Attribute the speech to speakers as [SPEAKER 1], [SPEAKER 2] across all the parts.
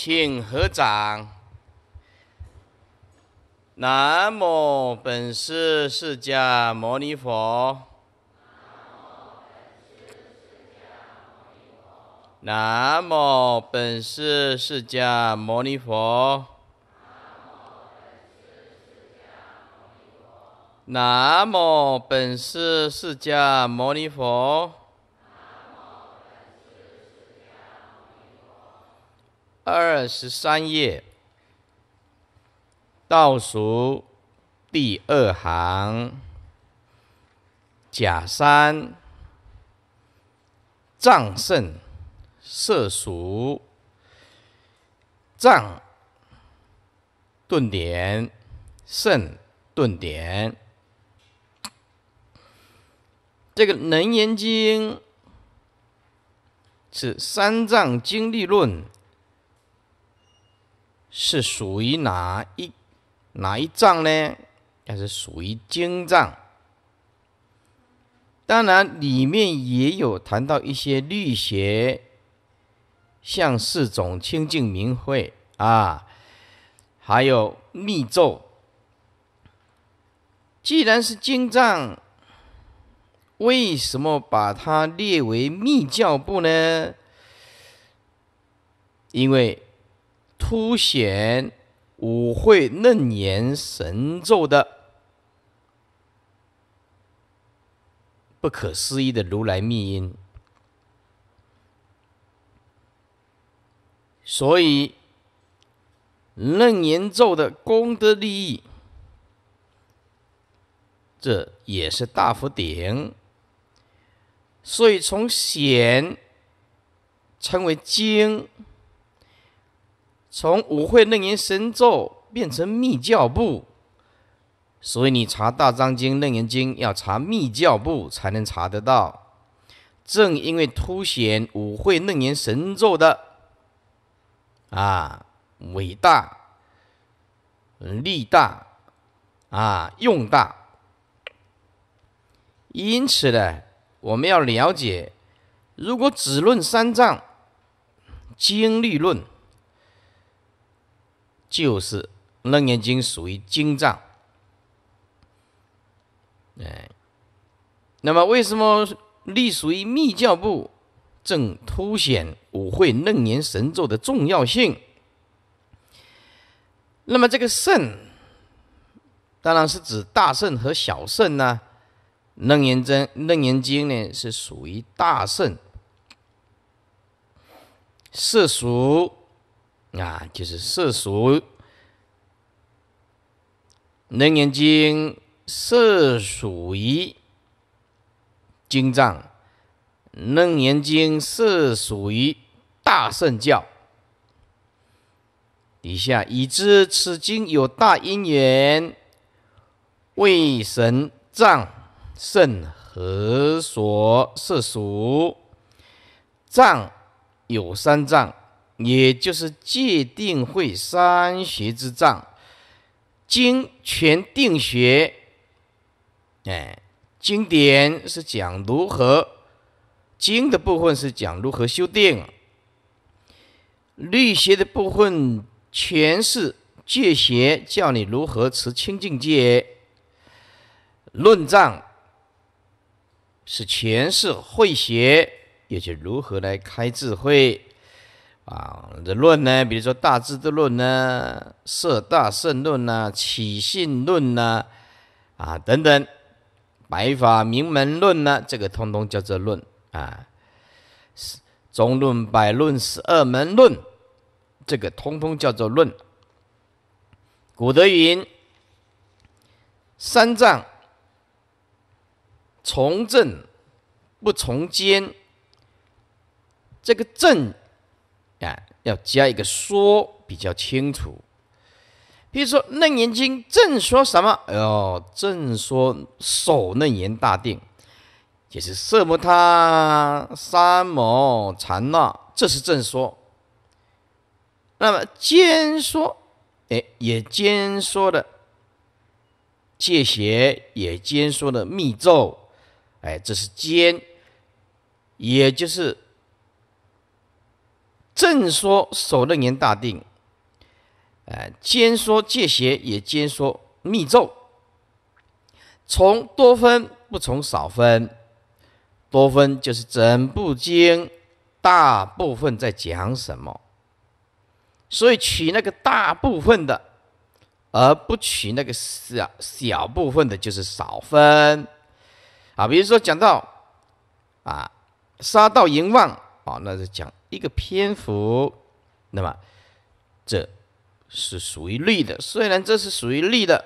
[SPEAKER 1] 请合掌。南无本师释迦牟尼佛。南无本师释迦牟尼佛。南无本师释迦牟尼佛。二十三页，倒数第二行，甲三藏圣色属藏顿点圣顿点，这个《楞严经》是三藏经历论。是属于哪一哪一藏呢？它是属于经藏。当然，里面也有谈到一些律学，像四种清净明慧啊，还有密咒。既然是经藏，为什么把它列为密教部呢？因为。凸显五会楞严神咒的不可思议的如来密因，所以楞严咒的功德利益，这也是大福顶。所以从显称为经。从五会楞严神咒变成密教部，所以你查大藏经、楞严经要查密教部才能查得到。正因为凸显五会楞严神咒的啊伟大、力大啊用大，因此呢，我们要了解，如果只论三藏经律论。就是《楞严经》属于经藏，哎，那么为什么隶属于密教部？正凸显五会楞严神咒的重要性。那么这个圣，当然是指大圣和小圣呢。《楞严经》《楞严经》呢是属于大圣，色属。啊，就是色属《楞严经》，色属于经藏，《楞严经》色属于大圣教。底下已知此经有大因缘，为神藏圣何所色属？藏有三藏。也就是界定会三学之藏，经全定学，哎，经典是讲如何经的部分是讲如何修定，律学的部分全是戒学，教你如何持清净戒，论藏是全是慧学，也就如何来开智慧。啊，这论呢，比如说《大智的论》呢，《色大圣论》呐，《起信论》呐，啊等等，《白法名门论》呢，这个通通叫做论啊。中论、百论、十二门论，这个通通叫做论。古德云：三藏从正不从奸，这个正。啊，要加一个说比较清楚。比如说《楞严经》正说什么？哦，正说守楞严大定，就是色摩他、三摩禅那，这是正说。那么兼说，哎，也兼说的戒邪，也兼说的密咒，哎，这是兼，也就是。正说首楞严大定，呃，兼说戒邪，也兼说密咒。从多分不从少分，多分就是整部经大部分在讲什么，所以取那个大部分的，而不取那个小小部分的，就是少分。啊，比如说讲到啊，杀道淫妄啊，那是讲一个篇幅，那么这是属于律的，虽然这是属于律的，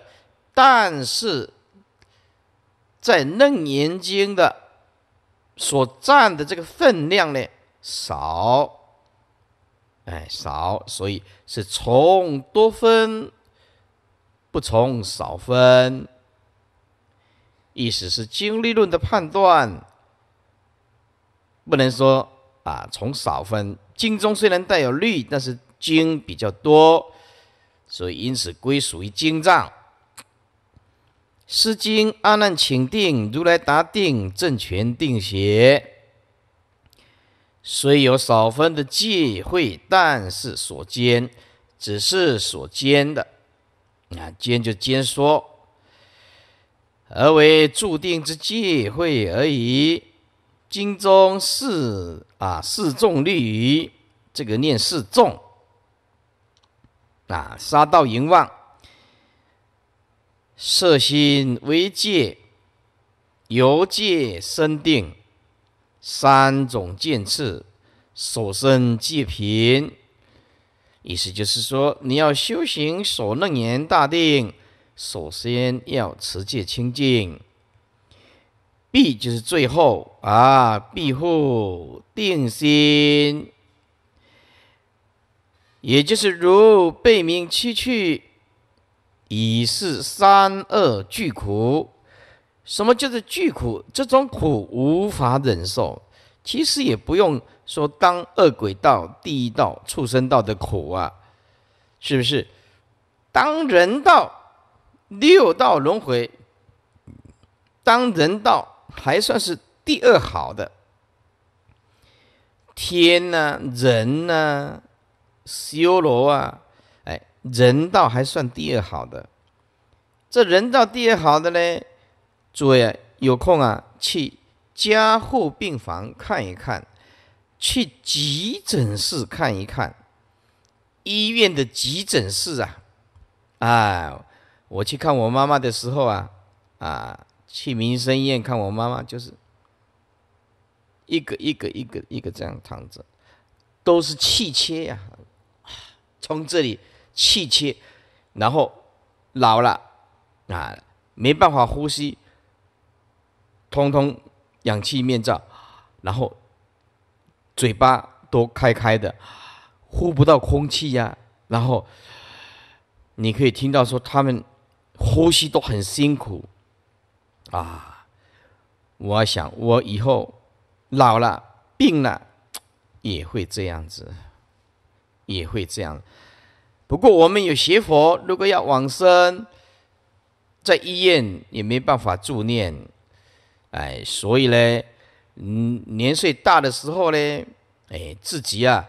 [SPEAKER 1] 但是。在《楞严经》的所占的这个分量呢少，哎少，所以是从多分，不从少分。意思是经律论的判断，不能说啊从少分。经中虽然带有律，但是经比较多，所以因此归属于经藏。《诗经》阿难请定，如来答定，正权定邪。虽有少分的忌讳，但是所兼，只是所兼的。啊，兼就兼说，而为注定之忌讳而已。经中四啊四众律仪，这个念四众啊，杀道淫妄。色心为戒，由戒生定，三种见次，所生戒品。意思就是说，你要修行所楞严大定，首先要持戒清净。必就是最后啊，庇护定心，也就是如背明七去。以是三恶巨苦，什么叫做巨苦？这种苦无法忍受。其实也不用说当恶鬼道、地狱道、畜生道的苦啊，是不是？当人道、六道轮回，当人道还算是第二好的。天呐，人呐，修罗啊。哎人道还算第二好的，这人道第二好的呢？诸位啊，有空啊，去加护病房看一看，去急诊室看一看，医院的急诊室啊，啊，我去看我妈妈的时候啊，啊，去民生医院看我妈妈，就是一个一个一个一个这样躺着，都是气切呀，从这里。气切，然后老了啊，没办法呼吸，通通氧气面罩，然后嘴巴都开开的，呼不到空气呀。然后你可以听到说他们呼吸都很辛苦啊。我想我以后老了病了也会这样子，也会这样。不过我们有学佛，如果要往生，在医院也没办法助念，哎，所以呢，嗯，年岁大的时候呢，哎，自己啊，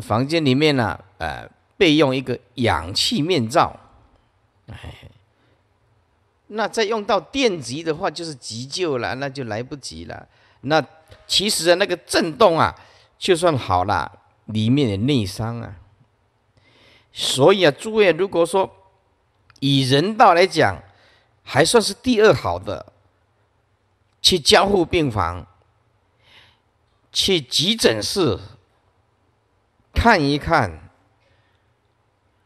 [SPEAKER 1] 房间里面呢，呃，备用一个氧气面罩，哎，那再用到电极的话，就是急救了，那就来不及了。那其实啊，那个震动啊，就算好了，里面的内伤啊。所以啊，诸位，如果说以人道来讲，还算是第二好的，去交互病房、去急诊室看一看，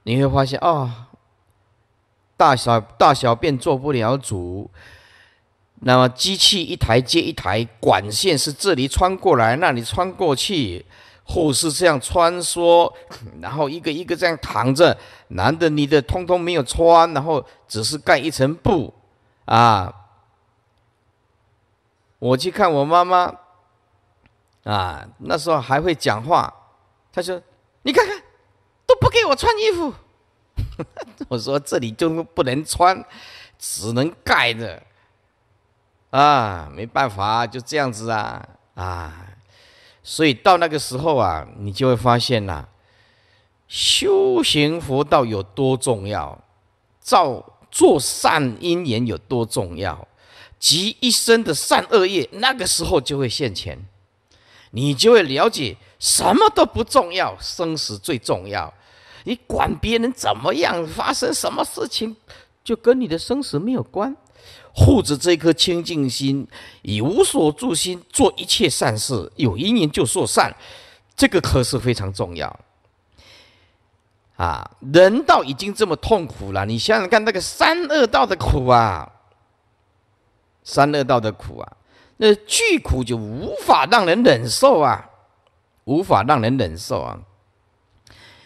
[SPEAKER 1] 你会发现啊，大小大小便做不了主，那么机器一台接一台，管线是这里穿过来，那里穿过去。护士这样穿梭，然后一个一个这样躺着，男的女的通通没有穿，然后只是盖一层布，啊！我去看我妈妈，啊，那时候还会讲话，她说：“你看看，都不给我穿衣服。” 我说：“这里就不能穿，只能盖着。”啊，没办法，就这样子啊，啊。所以到那个时候啊，你就会发现呐，修行佛道有多重要，造做善因缘有多重要，集一生的善恶业，那个时候就会现前，你就会了解什么都不重要，生死最重要。你管别人怎么样，发生什么事情，就跟你的生死没有关。护着这颗清净心，以无所住心做一切善事，有因缘就做善，这个可是非常重要。啊，人道已经这么痛苦了，你想想看，那个三恶道的苦啊，三恶道的苦啊，那巨苦就无法让人忍受啊，无法让人忍受啊。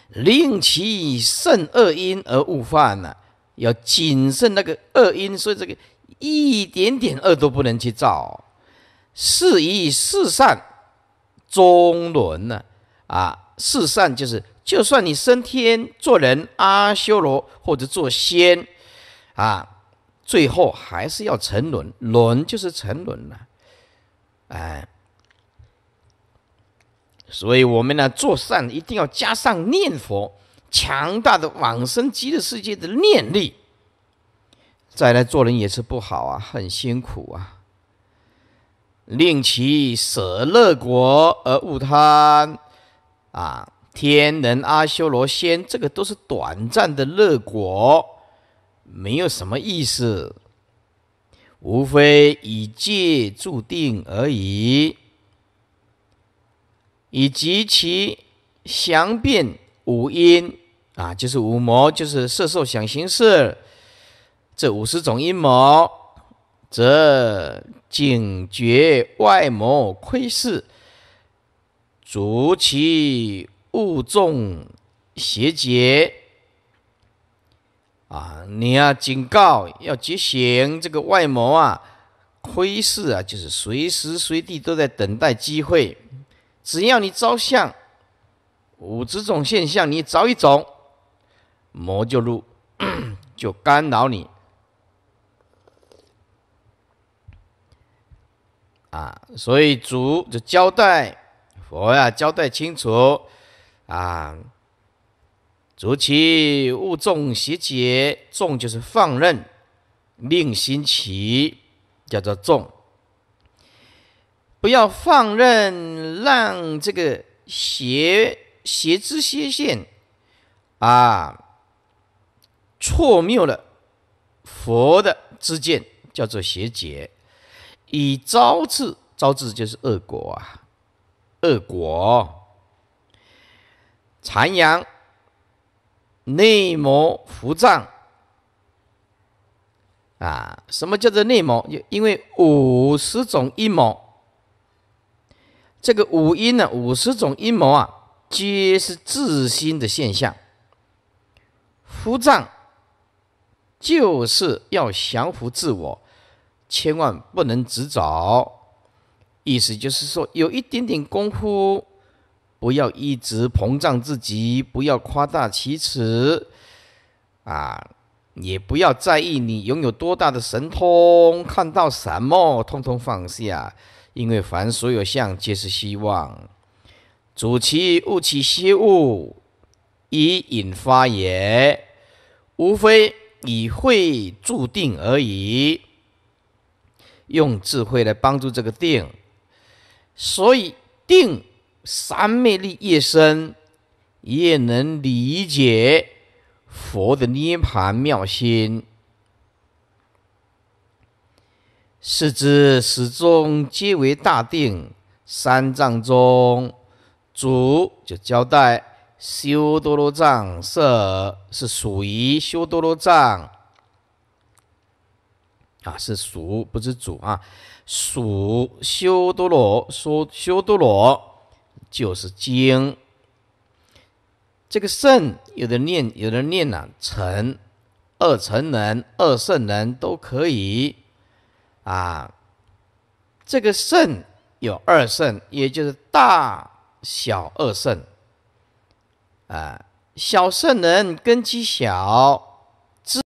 [SPEAKER 1] 令其慎恶因而勿犯呢，要谨慎那个恶因，所以这个一点点恶都不能去造。是以四善中伦呢，啊，四善就是，就算你升天做人阿修罗或者做仙，啊，最后还是要沉沦，沦就是沉沦了，哎。所以，我们呢做善一定要加上念佛，强大的往生极乐世界的念力。再来做人也是不好啊，很辛苦啊。令其舍乐国而勿贪啊，天人阿修罗仙，这个都是短暂的乐果，没有什么意思，无非以戒注定而已。以及其详变五阴啊，就是五魔，就是色受想行识这五十种阴谋，则警觉外魔窥视，逐其物众邪结啊！你要警告，要觉醒这个外魔啊，窥视啊，就是随时随地都在等待机会。只要你招相，五十种现象你找一种，魔就入，就干扰你啊！所以主就交代佛呀，交代清楚啊，主其勿众邪解，众就是放任，令心起，叫做众。不要放任，让这个邪邪知邪见啊，错谬了佛的知见，叫做邪解，以招致招致就是恶果啊，恶果，残阳内谋伏藏啊，什么叫做内谋？因为五十种阴谋。这个五阴呢，五十种阴谋啊，皆是自心的现象。伏藏就是要降服自我，千万不能执着。意思就是说，有一点点功夫，不要一直膨胀自己，不要夸大其词，啊，也不要在意你拥有多大的神通，看到什么，通通放下。因为凡所有相，皆是希望。主其物起邪物，以引发也，无非以会注定而已。用智慧来帮助这个定，所以定三昧力越深，越能理解佛的涅盘妙心。是之始终皆为大定三藏中，主就交代修多罗藏色是属于修多罗藏啊，是属不是主啊，属修多罗说修多罗就是经。这个圣有的念有的念呐，成二成人二圣人都可以。啊，这个肾有二肾，也就是大小二肾。啊，小肾能根基小，